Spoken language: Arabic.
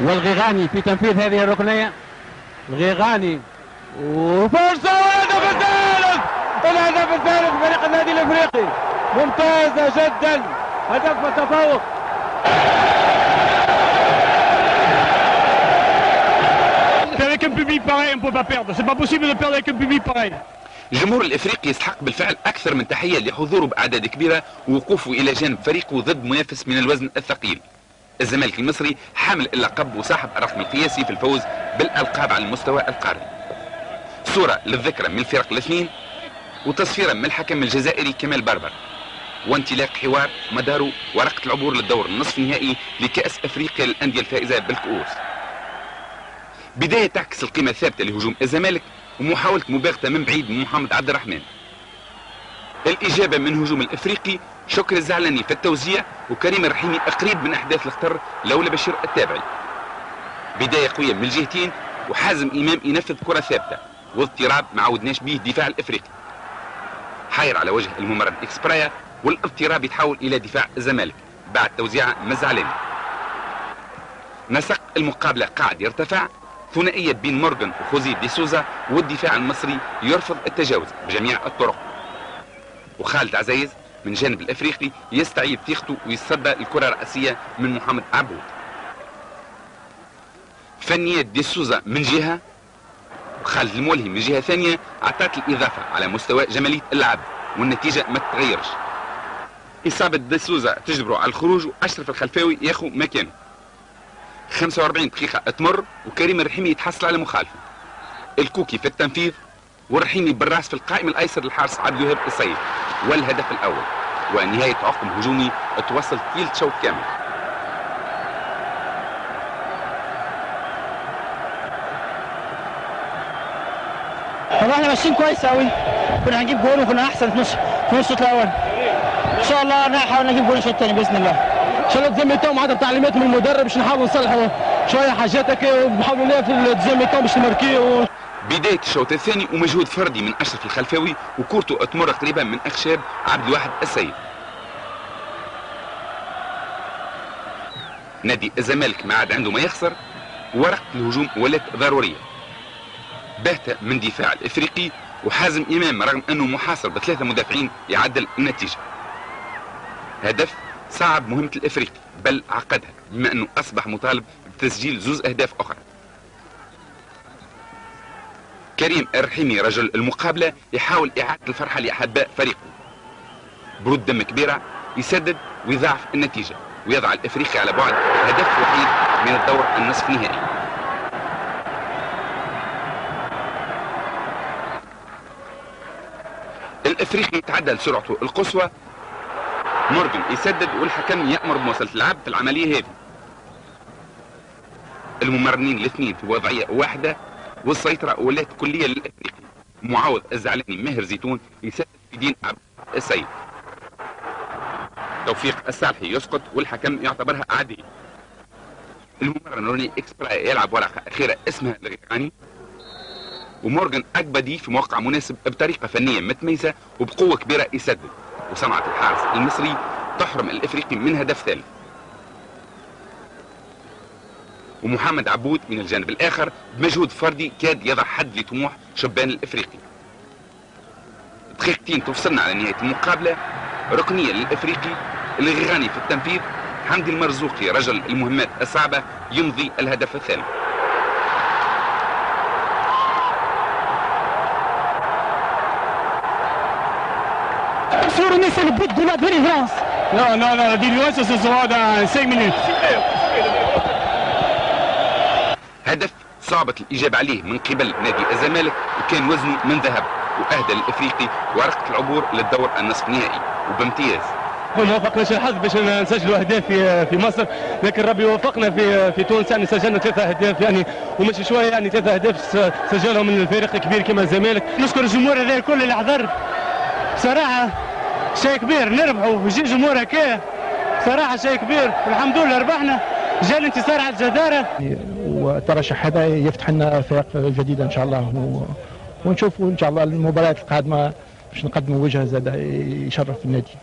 والغيغاني في تنفيذ هذه الركنية الغيغاني وفرصة والهدف الثالث الهدف الثالث فريق النادي الإفريقي ممتازة جدا هدف متفوق Avec un public pareil, on ne peut pas perdre. C'est pas possible de perdre avec un public pareil. الجمهور الإفريقي يستحق بالفعل أكثر من تحية لحضوره باعداد كبيرة ووقوفه إلى جانب فريقه ضد منافس من الوزن الثقيل. الزمالك المصري حامل اللقب وصاحب الرقم القياسي في الفوز بالألقاب على المستوى القاري. صورة للذكرى من الفرق الاثنين وتصفيرا من الحكم الجزائري كمال بربر. وانطلاق حوار مداره ورقة العبور للدور النصف النهائي لكأس أفريقيا للأندية الفائزة بالكؤوس. بداية تعكس القيمة الثابتة لهجوم الزمالك ومحاولة مباغتة من بعيد من محمد عبد الرحمن الإجابة من هجوم الإفريقي شكر الزعلاني في التوزيع وكريم الرحيمي قريب من أحداث الخطر لولا بشير التابعي. بداية قوية من الجهتين وحازم إمام ينفذ كرة ثابتة واضطراب ما عودناش به دفاع الإفريقي. حاير على وجه الممرض إكسبرايا والاضطراب يتحول إلى دفاع الزمالك بعد توزيعة مزعلاني نسق المقابلة قاعد يرتفع. ثنائية بين مورغان وخوزي دي سوزا والدفاع المصري يرفض التجاوز بجميع الطرق. وخالد عزيز من جانب الإفريقي يستعيد ثقته ويصدى الكرة الرأسية من محمد عبود. فنيات دي سوزا من جهة وخالد المولهي من جهة ثانية أعطت الإضافة على مستوى جمالية اللعب والنتيجة ما تتغيرش. إصابة دي سوزا تجبره على الخروج وأشرف الخلفاوي ياخو مكانه. 45 دقيقة تمر وكريم الرحيمي يتحصل على مخالفة. الكوكي في التنفيذ والرحيمي بالراس في القائم الأيسر للحارس عبد الوهاب السيد. والهدف الأول ونهاية عقم هجومي توصل ثلث شوط كامل. والله إحنا ماشيين كويس قوي كنا هنجيب جول وكنا أحسن في نص في نص الشوط الأول. إن شاء الله نحاول نجيب جول الشوط الثاني بإذن الله. إن شاء الله ال deuxième تو عدد تعليمات من المدرب باش نحاولوا نصلحوا شوية حاجات هكا ونحاولوا نلعب في تو باش نماركيو بداية الشوط الثاني ومجهود فردي من أشرف الخلفاوي وكورته تمر قريبا من أخشاب عبد الواحد السيد. نادي الزمالك ما عاد عنده ما يخسر ورقة الهجوم ولات ضرورية. باهتة من دفاع الإفريقي وحازم إمام رغم أنه محاصر بثلاثة مدافعين يعدل النتيجة. هدف صعب مهمة الإفريقي بل عقدها بما أنه أصبح مطالب بتسجيل زوز أهداف أخرى. كريم الرحيمي رجل المقابلة يحاول إعادة الفرحة لأحباء فريقه. برود دم كبيرة يسدد ويضاعف النتيجة ويضع الإفريقي على بعد هدف وحيد من الدور النصف النهائي. الإفريقي يتعدى لسرعته القصوى. مورجن يسدد والحكم يأمر بمواصلة اللعب في العملية هذه. الممرنين الاثنين في وضعية واحدة. والسيطرة ولات كلية للإفريقي معاوض الزعلاني ماهر زيتون يسدد في دين عبد السيد. توفيق الصالحي يسقط والحكم يعتبرها عادية. الممرن روني إكسبرا يلعب ورقة أخيرة اسمها الغيراني. ومورغان أكبدي في موقع مناسب بطريقة فنية متميزة وبقوة كبيرة يسدد. وصنعت الحارس المصري تحرم الإفريقي من هدف ثالث. ومحمد عبود من الجانب الآخر بمجهود فردي كاد يضع حد لطموح شبان الإفريقي دقيقتين تفصلنا على نهاية المقابلة ركنية للإفريقي الغيغاني في التنفيذ حمدي المرزوقي رجل المهمات الصعبة يمضي الهدف الثالث Sur une c'est le but de la délivrance. Non, non, non, la délivrance, ce sera dans 5 minutes. هدف صعبت الإجابة عليه من قبل نادي الزمالك وكان وزنه من ذهب وأهدى الإفريقي ورقة العبور للدور النصف النهائي وبامتياز. ما وفقناش الحظ باش نسجلوا أهداف في في مصر لكن ربي وفقنا في في تونس يعني سجلنا ثلاثة أهداف يعني ومش شوية يعني ثلاثة أهداف سجلهم من الفريق الكبير كما الزمالك. نشكر الجمهور هذا الكل اللي حضر بصراحه شيء كبير نربحوا ويجي جمهور هكا. بصراحه شيء كبير. والحمد لله ربحنا. جاء الانتصار على الجدارة. والترشح هذا يفتح لنا افاق جديده إن شاء الله. ونشوفوا إن شاء الله المباريات القادمة باش نقدموا وجهه زاد يشرف النادي